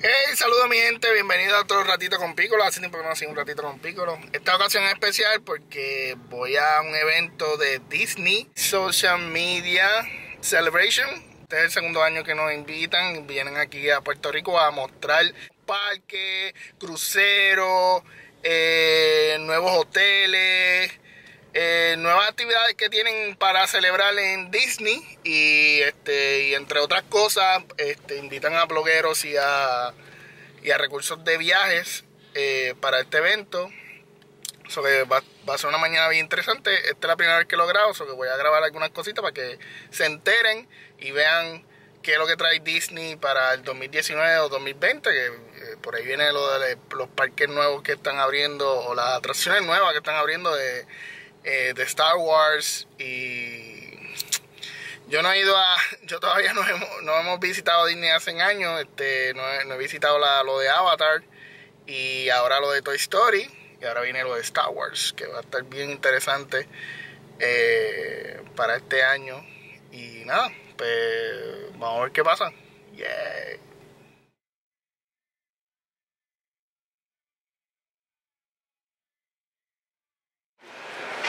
Hey, saludos mi gente, bienvenido a otro ratito con Piccolo. Hace tiempo que no hacía un ratito con Piccolo. Esta ocasión es especial porque voy a un evento de Disney Social Media Celebration. Este es el segundo año que nos invitan. Vienen aquí a Puerto Rico a mostrar parques, cruceros, eh, nuevos hoteles, eh, nuevas actividades que tienen para celebrar en Disney y este y entre otras cosas este, invitan a blogueros y a, y a recursos de viajes eh, para este evento. So que va, va, a ser una mañana bien interesante. Esta es la primera vez que lo grabo, so que voy a grabar algunas cositas para que se enteren y vean qué es lo que trae Disney para el 2019 o 2020, que eh, por ahí viene lo de los parques nuevos que están abriendo o las atracciones nuevas que están abriendo de, eh, de Star Wars y yo no he ido a, yo todavía no hemos, no hemos visitado Disney hace años, este, no he, visitado la, lo de Avatar y ahora lo de Toy Story y ahora viene lo de Star Wars, que va a estar bien interesante eh, para este año y nada, pues vamos a ver qué pasa. Yeah.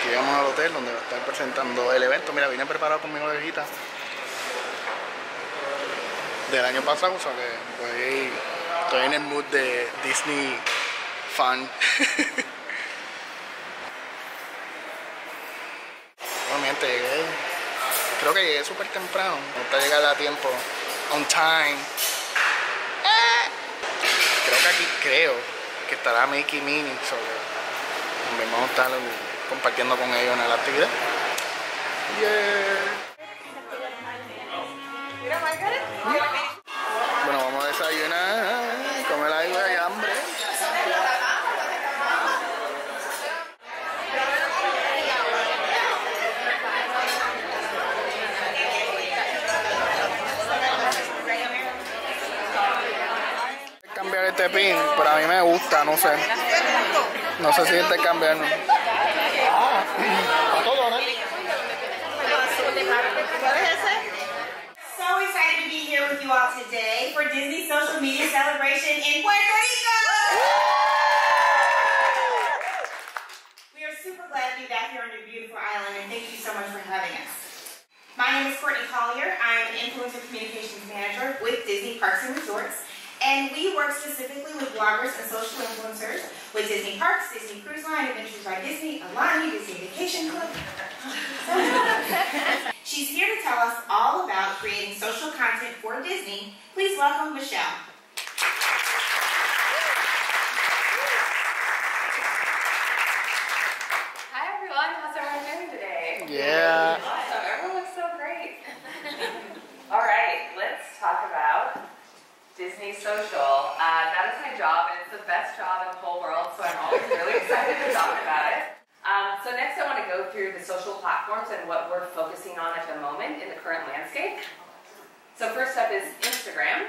Llegamos al hotel donde va presentando el evento. Mira, vine preparado con mi ovejita del año pasado, o sea que estoy en el mood de Disney fan. Obviamente llegué, creo que llegué súper temprano, me gusta llegar a tiempo, on time. Creo que aquí, creo que estará Mickey Minnie, sobre vamos a estar compartiendo con ellos en la actividad. Yeah. Bueno, este pin, pero a mí me gusta, no sé. No sé si este cambiarlo. Ah, so excited to be here with you all today for Disney Social Media Celebration in Puerto Rico! We are super glad to be back here on your beautiful island and thank you so much for having us. My name is Courtney Collier. I'm an Influencer Communications Manager with Disney Parks and Resorts. And we work specifically with bloggers and social influencers with Disney Parks, Disney Cruise Line, Adventures by Disney, Alani, Disney Vacation Club. She's here to tell us all about creating social content for Disney. Please welcome Michelle. Hi everyone, how's everyone doing today? Yeah. Awesome, everyone looks so great. All right, let's talk about Disney Social. Uh, that is my job, and it's the best job in the whole world, so I'm always really excited to talk about it. Um, so next I want to go through the social platforms and what we're focusing on at the moment in the current landscape. So first up is Instagram.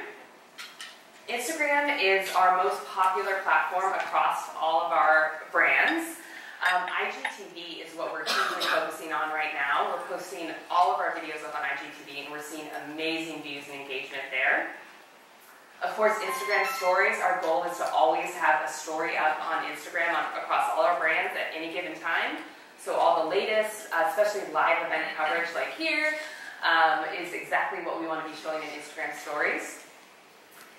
Instagram is our most popular platform across all of our brands. Um, IGTV is what we're hugely focusing on right now. We're posting all of our videos up on IGTV and we're seeing amazing views and engagement there. Of course, Instagram stories, our goal is to always have a story up on Instagram on, across all our brands at any given time. So all the latest, uh, especially live event coverage like here, um, is exactly what we want to be showing in Instagram stories.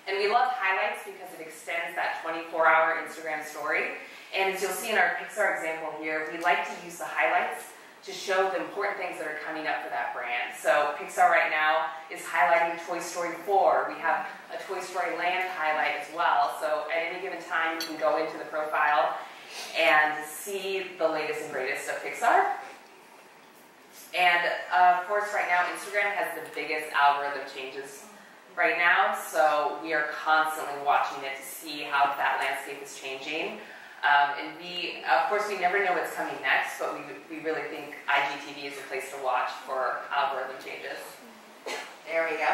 And we love highlights because it extends that 24-hour Instagram story. And as you'll see in our Pixar example here, we like to use the highlights to show the important things that are coming up for that brand. So Pixar right now is highlighting Toy Story 4. We have a Toy Story Land highlight as well. So at any given time, you can go into the profile and see the latest and greatest of Pixar. And uh, of course, right now, Instagram has the biggest algorithm changes right now. So we are constantly watching it to see how that landscape is changing. Um, and we, of course, we never know what's coming next, but we, we really think IGTV is a place to watch for algorithm changes. There we go.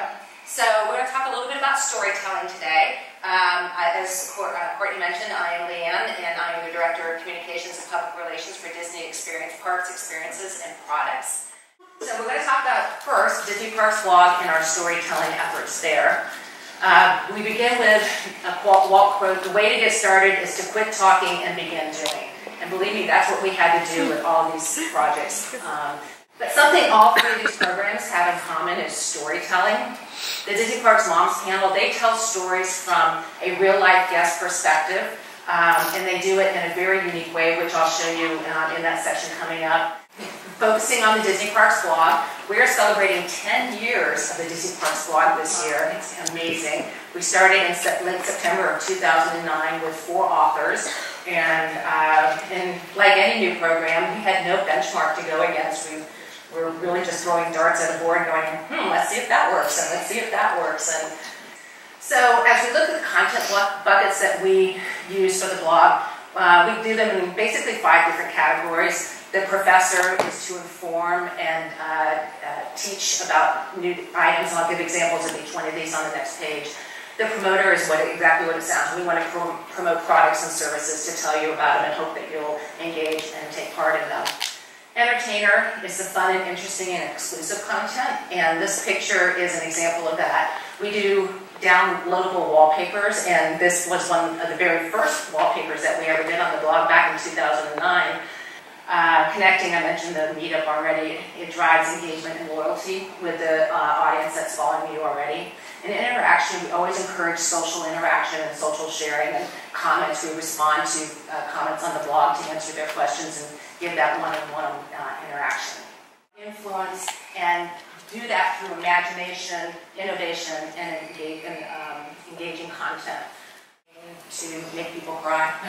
So we're going to talk a little bit about storytelling today. Um, as uh, Courtney mentioned, I am Leanne, and I am the Director of Communications and Public Relations for Disney Experience parks experiences and products. So we're going to talk about first Disney Parks blog and our storytelling efforts there. Uh, we begin with a walk quote. The way to get started is to quit talking and begin doing. And believe me, that's what we had to do with all these projects. Um, but something all three of these programs have in common is storytelling. The Disney Parks Moms Panel, they tell stories from a real life guest perspective, um, and they do it in a very unique way, which I'll show you uh, in that section coming up. Focusing on the Disney Parks blog, we are celebrating 10 years of the Disney Parks blog this year. It's amazing. We started in late September of 2009 with four authors, and, uh, and like any new program, we had no benchmark to go against. We we're really just throwing darts at a board and going, hmm, let's see if that works, and let's see if that works. And so as we look at the content buckets that we use for the blog, uh, we do them in basically five different categories. The professor is to inform and uh, uh, teach about new items. I'll give examples of each one of these on the next page. The promoter is what exactly what it sounds. We want to promote products and services to tell you about them and hope that you'll engage and take part in them. Entertainer is the fun and interesting and exclusive content, and this picture is an example of that. We do downloadable wallpapers, and this was one of the very first wallpapers that we ever did on the blog back in 2009. Uh, connecting, I mentioned the meetup already. It drives engagement and loyalty with the uh, audience that's following you already. In interaction, we always encourage social interaction and social sharing and comments. We respond to uh, comments on the blog to answer their questions and give that one-on-one uh, interaction. Influence and do that through imagination, innovation, and, engage, um, engaging content to make people cry.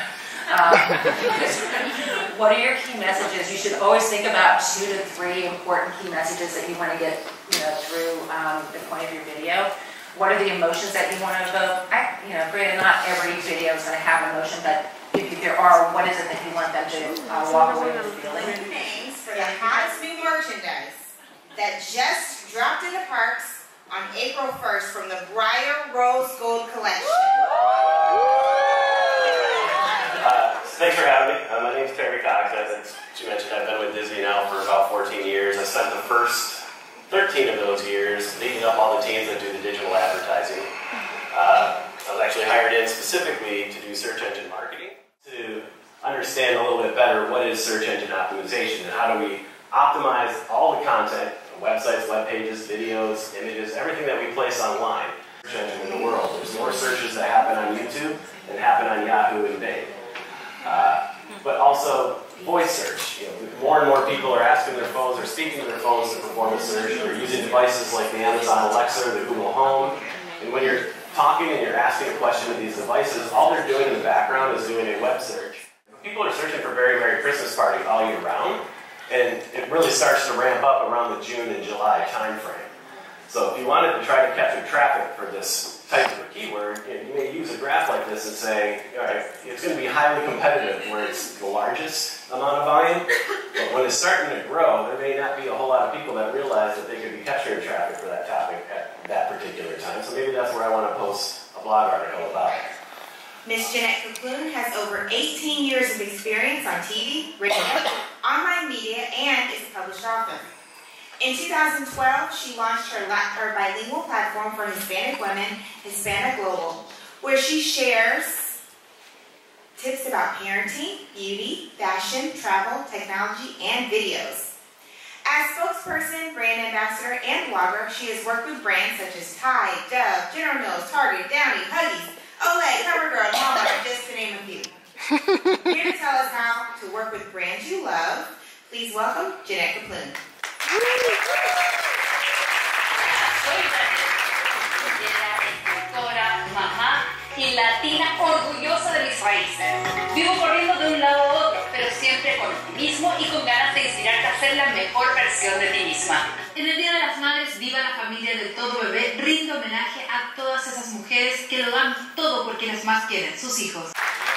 Um, what are your key messages? You should always think about two to three important key messages that you want to get you know, through um, the point of your video. What are the emotions that you want to evoke? I, you know, granted, not every video is going to have emotion, but if there are, what is it that you want them to uh, walk away with feeling? Names for the hottest new merchandise that just dropped in the parks on April 1st from the Briar Rose Gold Collection. Uh, thanks for having me. Uh, my name is Terry Cox. As you mentioned, I've been with Disney now for about 14 years. I spent the first 13 of those years leading up all the teams that do the digital advertising. Uh, I was actually hired in specifically to do search engine marketing to understand a little bit better what is search engine optimization and how do we optimize all the content, websites, web pages, videos, images, everything that we place online. Search engine in the world. There's more searches that happen on YouTube than happen on Yahoo and Bing. Uh, but also voice search. You know, more and more people are asking their phones or speaking to their phones to perform a search. They're using devices like the Amazon Alexa or the Google Home. And when you're talking and you're asking a question to these devices, all they're doing in the background is doing a web search. People are searching for Very Merry Christmas Party all year round, and it really starts to ramp up around the June and July timeframe. So if you wanted to try to capture traffic for this type of a keyword, you may use a graph like this and say, all right, it's going to be highly competitive where it's the largest amount of volume, but when it's starting to grow, there may not be a whole lot of people that realize that they could be capturing traffic for that topic at that particular time. So maybe that's where I want to post a blog article about it. Ms. Jeanette Kaploon has over 18 years of experience on TV, radio, online media, and is a published author. In 2012, she launched her, her bilingual platform for Hispanic women, Hispanic Global, where she shares tips about parenting, beauty, fashion, travel, technology, and videos. As spokesperson, brand ambassador, and blogger, she has worked with brands such as Tide, Dove, General Mills, Target, Downy, Huggies, Olay, CoverGirl, Walmart, just to name a few. Here to tell us how to work with brands you love, please welcome Jeanette Kaploon. mamá y latina orgullosa de mis raíces. Vivo corriendo de un lado a otro, pero siempre con optimismo y con ganas de inspirarte a ser la mejor versión de ti misma. En el Día de las Madres, viva la familia de todo bebé, rinde homenaje a todas esas mujeres que lo dan todo por quienes más quieren, sus hijos.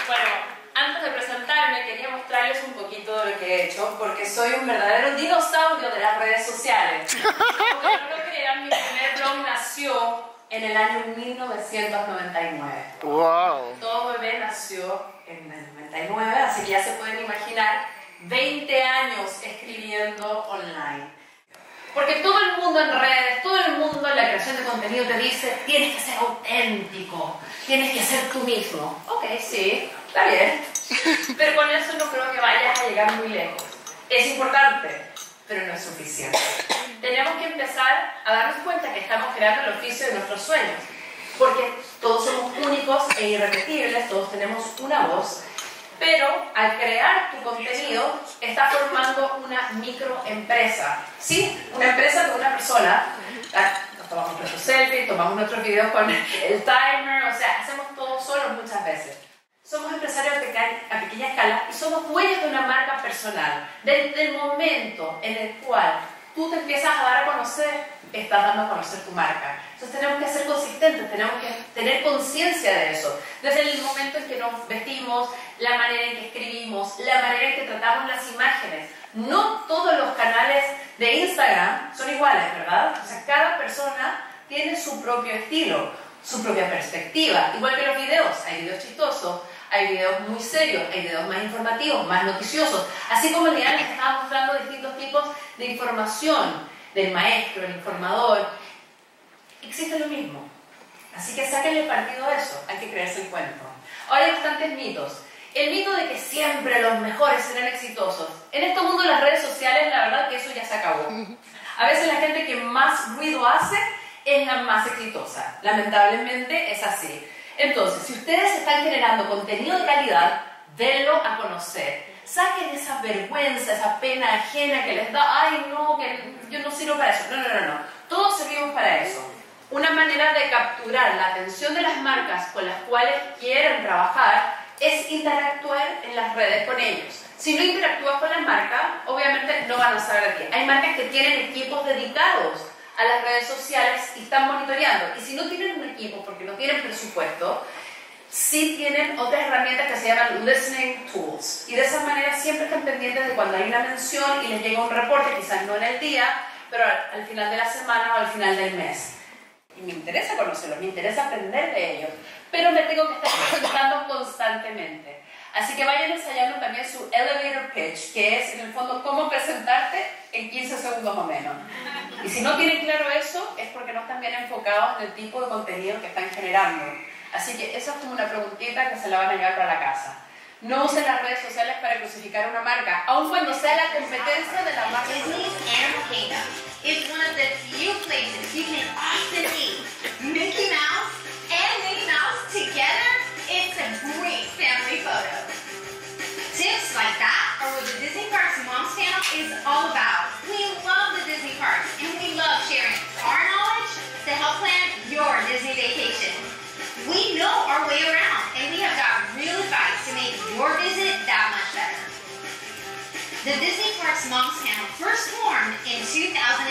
Bueno, antes de presentarme quería mostrarles un poquito de lo que he hecho porque soy un verdadero dinosaurio de las redes sociales. Como no lo crean, mi primer blog nació en el año 1999. Wow. Todo bebé nació en el 99, así que ya se pueden imaginar 20 años escribiendo online. Porque todo el mundo en redes, todo el mundo en la creación de contenido te dice, tienes que ser auténtico, tienes que ser tú mismo. Ok, sí, está bien. Pero con eso no creo que vayas a llegar muy lejos. Es importante, pero no es suficiente. Tenemos que empezar a darnos cuenta que estamos creando el oficio de nuestros sueños. Porque todos somos únicos e irrepetibles, todos tenemos una voz pero al crear tu contenido estás formando una microempresa. ¿Sí? Una empresa de una persona. Ah, nos tomamos nuestros selfies, tomamos nuestros videos con el timer, o sea, hacemos todo solos muchas veces. Somos empresarios a pequeña escala y somos dueños de una marca personal. Desde el momento en el cual tú te empiezas a dar a conocer, estás dando a conocer tu marca. Entonces tenemos que ser consistentes, tenemos que tener conciencia de eso. Desde el momento en que nos vestimos, la manera en que escribimos, la manera en que tratamos las imágenes. No todos los canales de Instagram son iguales, ¿verdad? O sea, cada persona tiene su propio estilo, su propia perspectiva. Igual que los videos, hay videos chistosos, hay videos muy serios, hay videos más informativos, más noticiosos. Así como el día les estaba mostrando distintos tipos de información del maestro, el informador. Existe lo mismo. Así que sáquenle partido a eso, hay que creerse el cuento. Ahora hay bastantes mitos. El mito de que siempre los mejores serán exitosos. En este mundo de las redes sociales, la verdad que eso ya se acabó. A veces la gente que más ruido hace es la más exitosa. Lamentablemente es así. Entonces, si ustedes están generando contenido de calidad, denlo a conocer. Saquen esa vergüenza, esa pena ajena que les da, ay no, que yo no sirvo para eso. No, no, no, no. Todos servimos para eso. Una manera de capturar la atención de las marcas con las cuales quieren trabajar es interactuar en las redes con ellos. Si no interactúas con la marca, obviamente no van a saber de ti. Hay marcas que tienen equipos dedicados a las redes sociales y están monitoreando. Y si no tienen un equipo porque no tienen presupuesto, sí tienen otras herramientas que se llaman listening tools. Y de esa manera siempre están pendientes de cuando hay una mención y les llega un reporte, quizás no en el día, pero al final de la semana o al final del mes. Y me interesa conocerlos, me interesa aprender de ellos, pero me tengo que estar presentando constantemente. Así que vayan ensayando también su elevator pitch, que es en el fondo cómo presentarte en 15 segundos o menos. Y si no tienen claro eso, es porque no están bien enfocados en el tipo de contenido que están generando. Así que esa es como una preguntita que se la van a llevar para la casa. No usen las redes sociales para crucificar una marca, aun cuando sea la competencia de la marca. Disney's Animal is one of the few places you can often see Mickey Mouse and Minnie Mouse together. It's a great family photo. Tips like that are what the Disney Parks Moms Channel is all about. We love the Disney Parks our way around and we have got real advice to make your visit that much better. The Disney Parks Moms Panel first formed in 2007.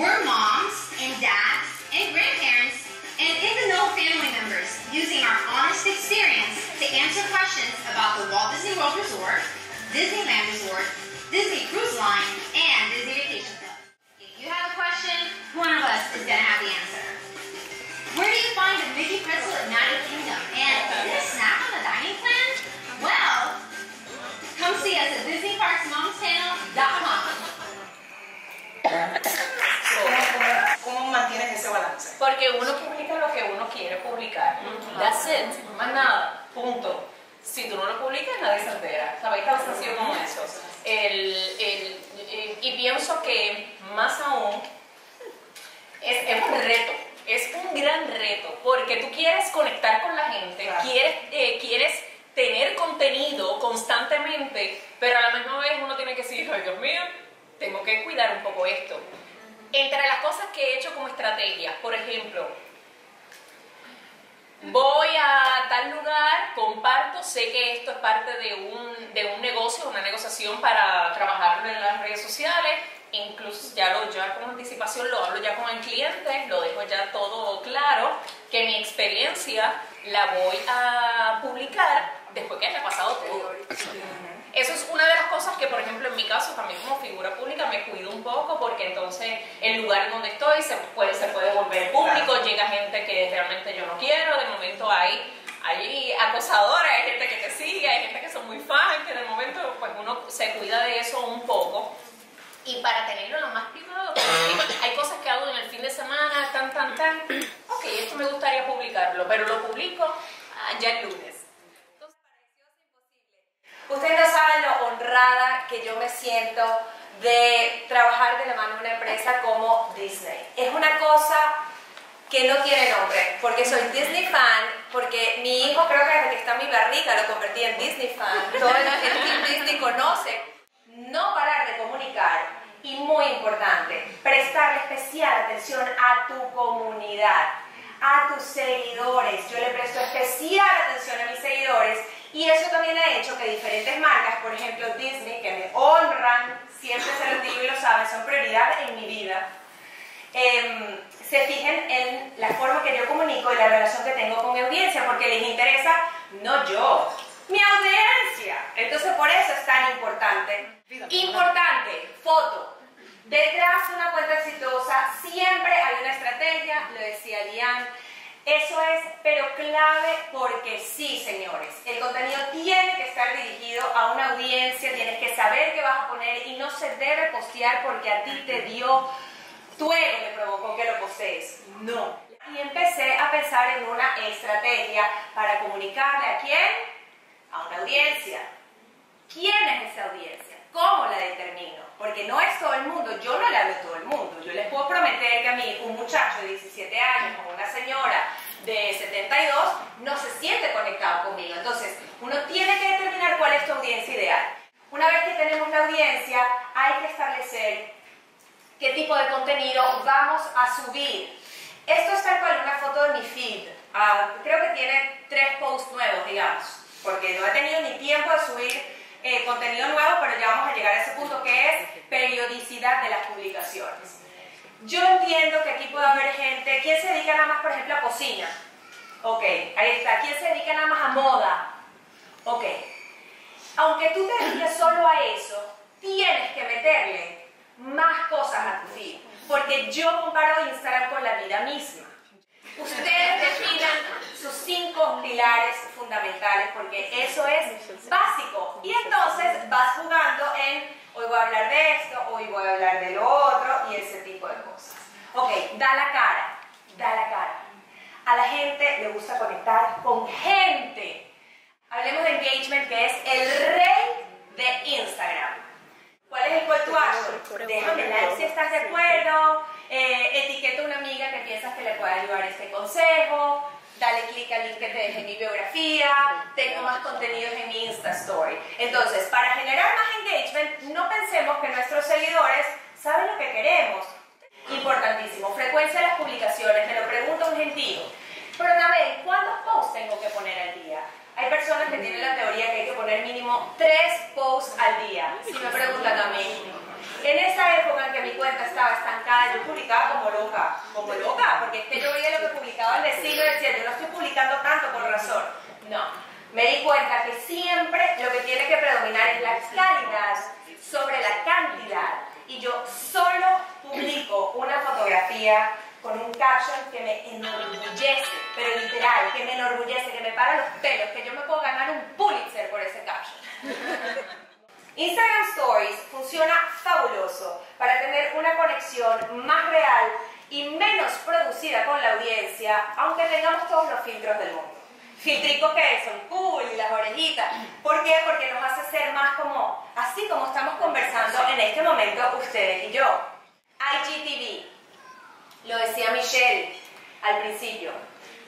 We're moms and dads and grandparents and in-the-know family members using our honest experience to answer questions about the Walt Disney World Resort, Disneyland Resort, Disney Cruise Line, Porque uno publica lo que uno quiere publicar. That's it. Más nada. Punto. Si tú no lo publicas, nadie se entera. ¿Sabéis? Tan sencillo como eso. El, el, el- y pienso que más aún es, es un reto. Es un gran reto. Porque tú quieres conectar con la gente, Claro. quieres, eh, quieres tener contenido constantemente, pero a la misma vez uno tiene que decir, ay Dios mío, tengo que cuidar un poco esto. Entre las cosas que he hecho como estrategia, por ejemplo, voy a tal lugar, comparto, sé que esto es parte de un, de un negocio, una negociación para trabajarlo en las redes sociales, incluso ya lo ya con anticipación lo hablo ya con el cliente, lo dejo ya todo claro, que mi experiencia la voy a publicar después que haya pasado todo. Eso es una de las cosas que, por ejemplo, en mi caso, también como figura pública, me cuido un poco porque entonces el lugar donde estoy se puede, se puede volver público, llega gente que realmente yo no quiero, de momento hay, hay acosadores, hay gente que te sigue, hay gente que son muy fan, que de momento pues uno se cuida de eso un poco. Y para tenerlo lo más privado, hay cosas que hago en el fin de semana, tan, tan, tan. Ok, esto me gustaría publicarlo, pero lo publico ah, ya el lunes. Ustedes no saben lo honrada que yo me siento de trabajar de la mano de una empresa como Disney. Es una cosa que no tiene nombre, porque soy Disney fan, porque mi hijo creo que desde que está en mi barriga lo convertí en Disney fan, todo el que Disney conoce. No parar de comunicar y muy importante, prestarle especial atención a tu comunidad, a tus seguidores. Yo le presto especial atención a mis seguidores y eso también ha hecho que diferentes marcas, por ejemplo Disney, que me honran, siempre se los digo y lo saben, son prioridad en mi vida, em, se fijen en la forma que yo comunico y la relación que tengo con mi audiencia, porque les interesa no yo, mi audiencia. Entonces por eso es tan importante. Importante, foto. Detrás de una cuenta exitosa siempre hay una estrategia, lo decía Lian, eso es, pero clave porque sí, señores, el contenido tiene que estar dirigido a una audiencia, tienes que saber qué vas a poner y no se debe postear porque a ti te dio, tu ego le provocó que lo postees. No. Y empecé a pensar en una estrategia para comunicarle a quién? A una audiencia. ¿Quién es esa audiencia? ¿Cómo la determino? Porque no es todo el mundo, yo no le hablo a todo el mundo. Yo les puedo prometer que a mí un muchacho de 17 años o una señora de 72 no se siente conectado conmigo. Entonces, uno tiene que determinar cuál es tu audiencia ideal. Una vez que tenemos la audiencia, hay que establecer qué tipo de contenido vamos a subir. Esto es tal cual una foto de mi feed. Ah, creo que tiene tres posts nuevos, digamos, porque no he tenido ni tiempo de subir eh, contenido nuevo, pero ya vamos a llegar a ese punto que es periodicidad de las publicaciones. Yo entiendo que aquí puede haber gente, ¿quién se dedica nada más, por ejemplo, a cocina? Ok, ahí está. ¿Quién se dedica nada más a moda? Ok. Aunque tú te dediques solo a eso, tienes que meterle más cosas a tu feed. Porque yo comparo Instagram con la vida misma. Ustedes definan sus cinco pilares fundamentales porque eso es básico. Y entonces vas jugando en hoy voy a hablar de esto, hoy voy a hablar de lo otro y ese tipo de cosas. Ok, da la cara, da la cara. A la gente le gusta conectar con gente. Hablemos de engagement, que es el rey de Instagram. ¿Cuál es el call to action? Déjame like si estás de acuerdo, eh, etiqueta a una amiga que piensas que le puede ayudar este consejo, dale clic al link que te dejé en mi biografía, tengo más contenidos en mi Insta Story. Entonces, para generar más engagement, no pensemos que nuestros seguidores saben lo que queremos. Importantísimo, frecuencia de las publicaciones, me lo pregunta un gentío. Pero también, ¿cuántos posts tengo que poner al día? Hay personas que tienen la teoría que hay que poner mínimo tres posts al día. Si me preguntan a mí, en esa época en que mi cuenta estaba estancada, yo publicaba como loca, como loca, porque es que yo veía lo que publicaba el vecino y decía, yo no estoy publicando tanto por razón. No, me di cuenta que siempre lo que tiene que predominar es la calidad sobre la cantidad. Y yo solo publico una fotografía con un caption que me enorgullece, pero literal, que me enorgullece, que me para los pelos, que yo me puedo ganar un Pulitzer por ese caption. Instagram Stories funciona fabuloso para tener una conexión más real y menos producida con la audiencia, aunque tengamos todos los filtros del mundo. Filtricos que son cool y las orejitas. ¿Por qué? Porque nos hace ser más como, así como estamos conversando en este momento ustedes y yo. IGTV, lo decía Michelle al principio.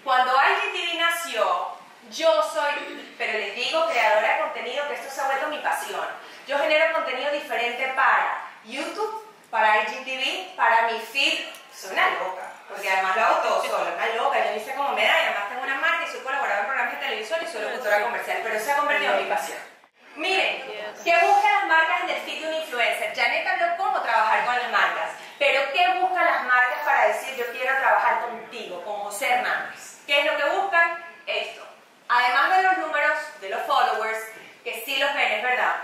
Cuando IGTV nació, yo soy, pero les digo, creadora de contenido, que esto se ha vuelto mi pasión. Yo genero contenido diferente para YouTube, para IGTV, para mi feed. Soy una loca, porque además lo hago todo solo, una loca. Yo hice como me da, y además tengo una marca y soy colaboradora en programas de televisión y soy locutora comercial, pero se ha convertido en mi pasión. Miren, ¿qué buscan las marcas en el feed de un influencer? Janet habló cómo trabajar con las marcas, pero ¿qué buscan las marcas para decir yo quiero trabajar contigo, con José Hernández? ¿Qué es lo que buscan? Esto. Además de los números, de los followers, que sí los ven, es verdad,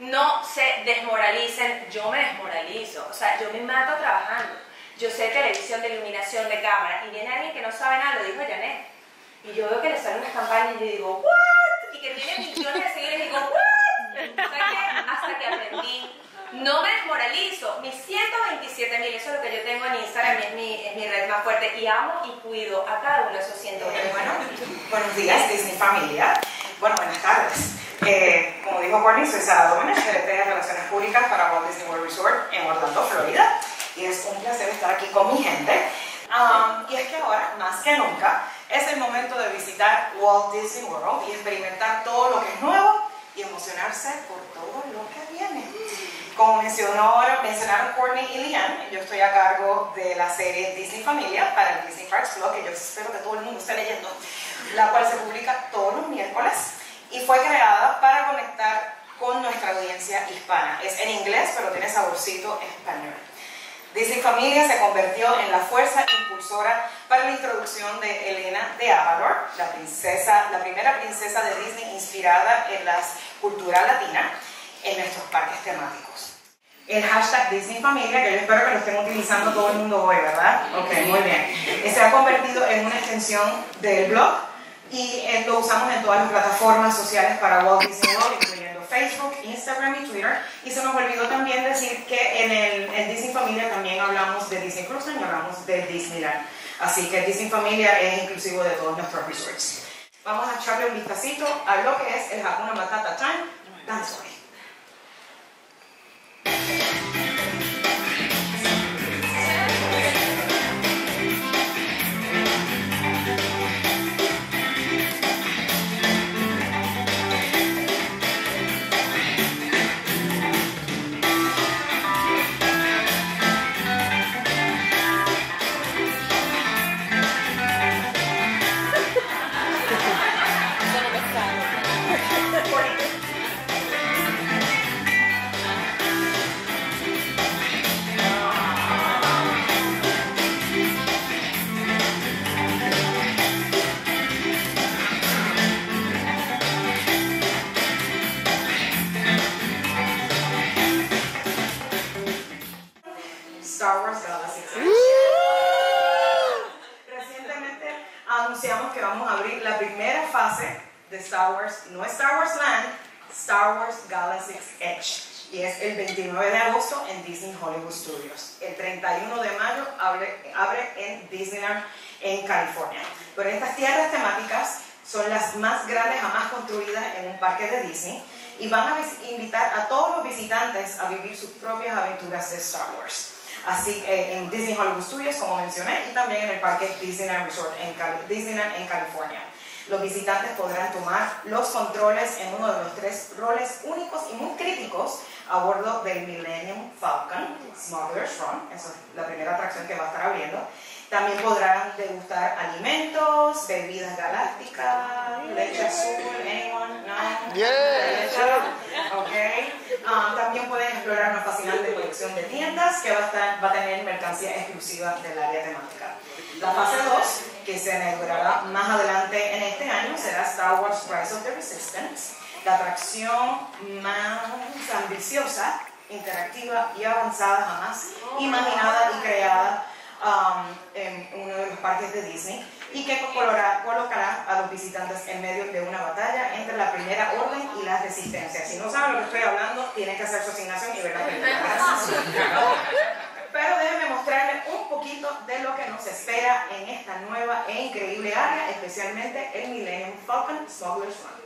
no se desmoralicen, yo me desmoralizo, o sea, yo me mato trabajando. Yo sé televisión, de iluminación, de cámara, y viene alguien que no sabe nada, lo dijo Janet. Y yo veo que le salen unas campañas y yo digo, ¿what? Y que tiene millones de aprendí. No me desmoralizo. Mis 127 mil, eso es lo que yo tengo en Instagram, es mi, es mi red más fuerte. Y amo y cuido a cada uno de esos 101. Bueno, buenos días, Disney Familia. Bueno, buenas tardes. Eh, como dijo Connie, soy Sara Dómenes, gerente de Relaciones Públicas para Walt Disney World Resort en Orlando, Florida. Y es un placer estar aquí con mi gente. Um, y es que ahora, más que nunca, es el momento de visitar Walt Disney World y experimentar todo lo que es nuevo y emocionarse por todo como mencionó, mencionaron Courtney y Lian, yo estoy a cargo de la serie Disney Familia para el Disney Parks Blog, que yo espero que todo el mundo esté leyendo, la cual se publica todos los miércoles y fue creada para conectar con nuestra audiencia hispana. Es en inglés, pero tiene saborcito español. Disney Familia se convirtió en la fuerza impulsora para la introducción de Elena de Avalor, la, princesa, la primera princesa de Disney inspirada en la cultura latina, en nuestros parques temáticos. El hashtag Disney Familia, que yo espero que lo estén utilizando todo el mundo hoy, ¿verdad? Ok, muy bien. Se ha convertido en una extensión del blog y eh, lo usamos en todas las plataformas sociales para Walt Disney World, incluyendo Facebook, Instagram y Twitter. Y se nos olvidó también decir que en, el, en Disney Familia también hablamos de Disney Cruise y hablamos de Disneyland. Así que Disney Familia es inclusivo de todos nuestros resorts. Vamos a echarle un vistacito a lo que es el Hakuna Matata Time Dance Star Wars, no Star Wars Land, Star Wars Galaxy's Edge. Y es el 29 de agosto en Disney Hollywood Studios. El 31 de mayo abre, en Disneyland en California. Pero estas tierras temáticas son las más grandes jamás construidas en un parque de Disney y van a invitar a todos los visitantes a vivir sus propias aventuras de Star Wars así eh, en Disney Hollywood Studios, como mencioné, y también en el parque Disneyland Resort en Disneyland en California. Los visitantes podrán tomar los controles en uno de los tres roles únicos y muy críticos a bordo del Millennium Falcon, Smuggler's Run, esa es la primera atracción que va a estar abriendo. También podrán degustar alimentos, bebidas galácticas, leche azul, anyone, no, yeah, okay. Um, también pueden una fascinante colección de tiendas que va a, estar, va a tener mercancía exclusiva del área temática. La fase 2, que se inaugurará más adelante en este año, será Star Wars Rise of the Resistance, la atracción más ambiciosa, interactiva y avanzada jamás imaginada y creada um, en uno de los parques de Disney y que colocará, a los visitantes en medio de una batalla primera orden y la resistencia. Si no saben lo que estoy hablando, tienen que hacer su asignación y ver la película. Pero déjenme mostrarles un poquito de lo que nos espera en esta nueva e increíble área, especialmente el Millennium Falcon Smuggler's Run.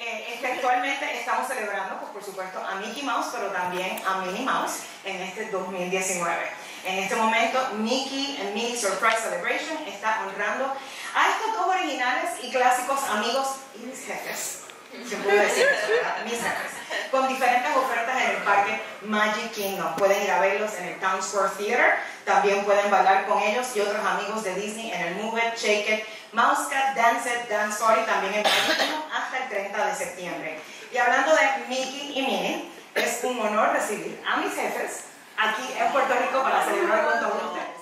Eh, actualmente estamos celebrando, pues, por supuesto, a Mickey Mouse, pero también a Minnie Mouse en este 2019. En este momento, Mickey and Minnie Surprise Celebration está honrando a estos dos originales y clásicos amigos y mis jefes. Mis jefes. Con diferentes ofertas en el parque Magic Kingdom. Pueden ir a verlos en el Town Square Theater. También pueden bailar con ellos y otros amigos de Disney en el Move It, Shake It, Mouse Cat, Dance It, Dance Story, también en Magic Kingdom hasta el 30 de septiembre. Y hablando de Mickey y Minnie, es un honor recibir a mis jefes aquí en Puerto Rico para celebrar con todos.